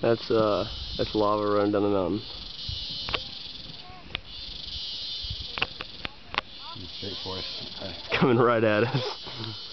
That's uh, that's lava running down the mountain. Straight for us. It's coming right at us.